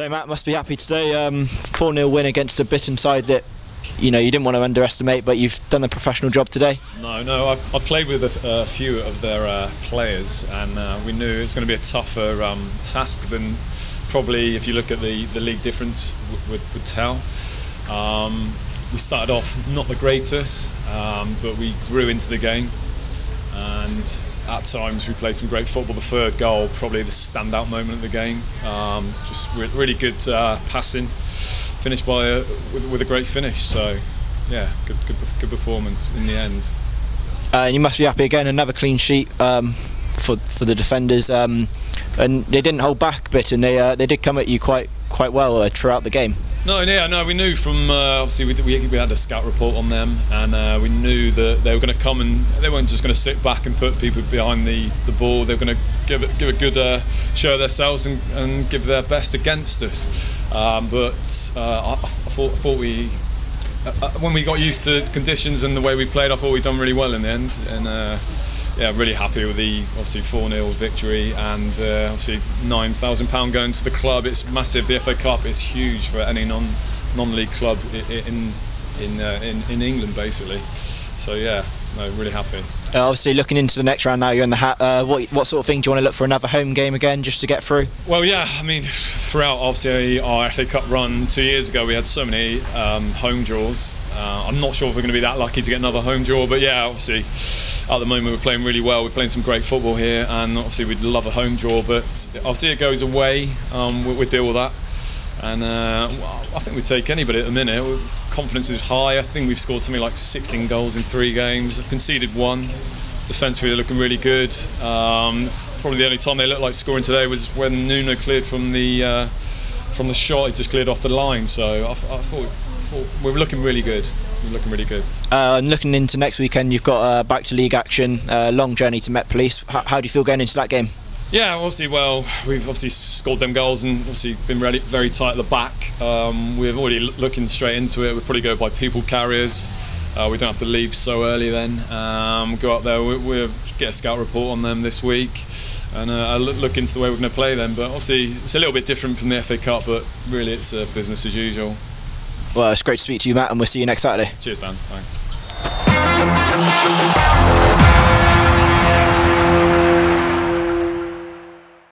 So Matt must be happy today. Um, 4 0 win against a Bitton side that you know you didn't want to underestimate, but you've done a professional job today. No, no, I've, I've played with a, a few of their uh, players, and uh, we knew it was going to be a tougher um, task than probably if you look at the, the league difference with, with, with Tel. Um, we started off not the greatest, um, but we grew into the game, and at times we played some great football. The third goal, probably the standout moment of the game. Um, just re- really good uh, passing, finished by a, with, with, a great finish. So, yeah, good, good, good performance in the end. Uh, and you must be happy again. Another clean sheet um, for for the defenders, um, and they didn't hold back a bit, and they uh, they did come at you quite quite well uh, throughout the game. No, yeah, no, we knew from uh, obviously we, we, had a scout report on them, and uh, we knew that they were going to come and they weren't just going to sit back and put people behind the, the ball. They were going to give it, give a good uh, show of themselves and, and give their best against us. Um, but uh, I, I, thought, I thought we. Uh, uh, when we got used to conditions and the way we played, I thought we'd done really well in the end, and yeah, really happy with the obviously 4 0 victory and uh, obviously £9,000 going to the club. It's massive. The FA Cup is huge for any non non league club in in, uh, in, in England, basically. So yeah, no, really happy. Uh, obviously, looking into the next round now, you're in the hat. Uh, what, what sort of thing do you want to look for another home game again, just to get through? Well, yeah, I mean, throughout obviously our FA Cup run two years ago, we had so many um, home draws. Uh, I'm not sure if we're going to be that lucky to get another home draw, but yeah, obviously at the moment we're playing really well. We're playing some great football here, and obviously we'd love a home draw, but obviously it goes away. Um, we, we deal with that, and uh, I think we take anybody at the minute. Confidence is high. I think we've scored something like 16 goals in three games. Conceded one. Defensively, they're looking really good. Um, probably the only time they looked like scoring today was when Nuno cleared from the uh, from the shot. He just cleared off the line. So I, I thought, thought we were looking really good We are looking really good. Uh, and looking into next weekend, you've got uh, back to league action, uh, long journey to Met Police. How, how, do you feel going into that game? Yeah, obviously, well, we've obviously scored them goals and obviously been really, very tight at the back. Um, we're already looking straight into it. We'll probably go by people carriers. Uh, we don't have to leave so early then. Um, go up there, we'll, we'll, get a scout report on them this week and uh, look, look into the way we're going to play them. But obviously, it's a little bit different from the FA Cup, but really it's uh, business as usual. Well, it's great to speak to you, Matt, and we'll see you next Saturday. Cheers, Dan. Thanks.